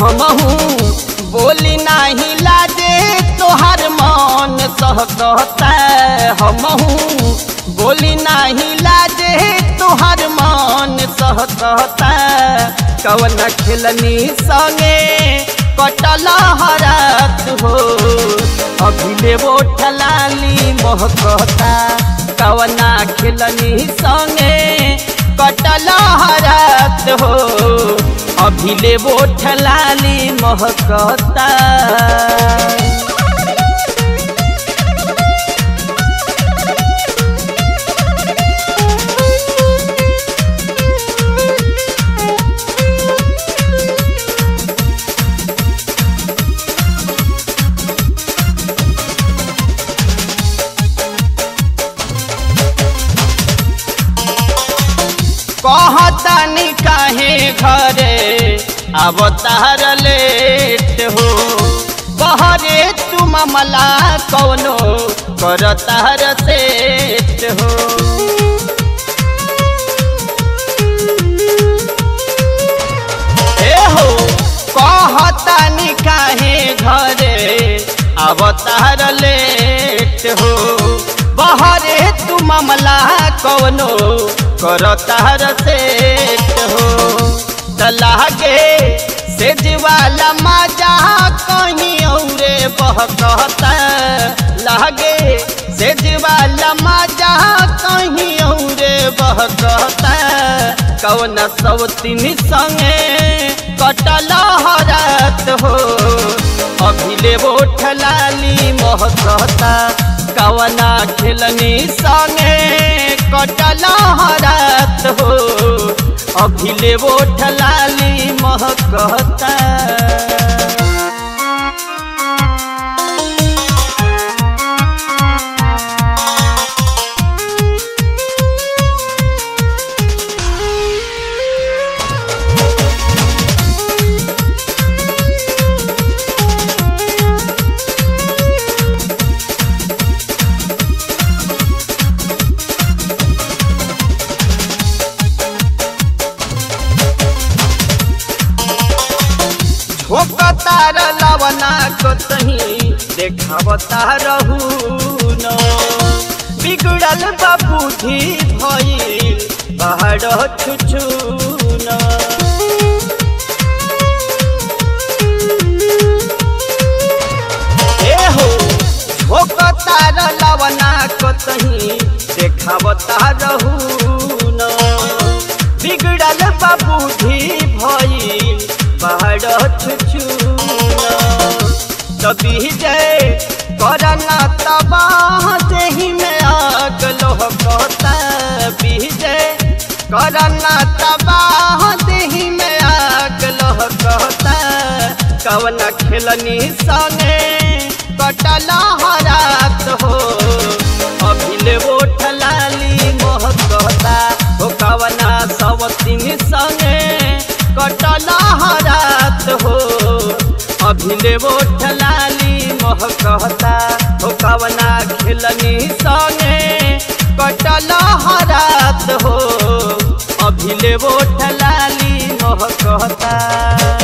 हमहू बोली नाही लाजे तोहर मन सहकता हमहू बोली नाही लाजे तोहर मन सहकता कवन खिलनी संगे कटल हरात हो। अभिले वो ठलाली महकता कवना खेलनी संगे अभिले वो ठलाली महकता। अब तार लेट हो। बहरे तू मामला कौनो, कर तार सेट हो। ए हो, कहतानी काहे घरे? अब तार लेट हो। बहरे तू मामला कौनो, कर तार सेट हो। तलागे से जीवाला माजा कहीं औरे बहकता लागे। से जीवाला माजा कहीं औरे बहकता। कौन सब तीन संगे कटल हरात हो। अभिले वो ठलाली महकता। कवना खेलनी संगे कटल हरात हो। अभिले वो ठलाली महकता झोंकतार लवना कतही देखावतार न बिगड़ल बाबूधी हो झोंकतार लवना कतही देखावतार न बिगड़ल पहाड़ तभी जय करना तबाह देही में आग लोह कहता विजय करना तबाह देही में आग लोह कहता कवन खेलनी संगे, कटल हरात हो। अभिले वो ठलाली, मोह कहता हो कवना खेलनी संगे। कटल हरात हो अभिले वो ठलाली, मोह कहता।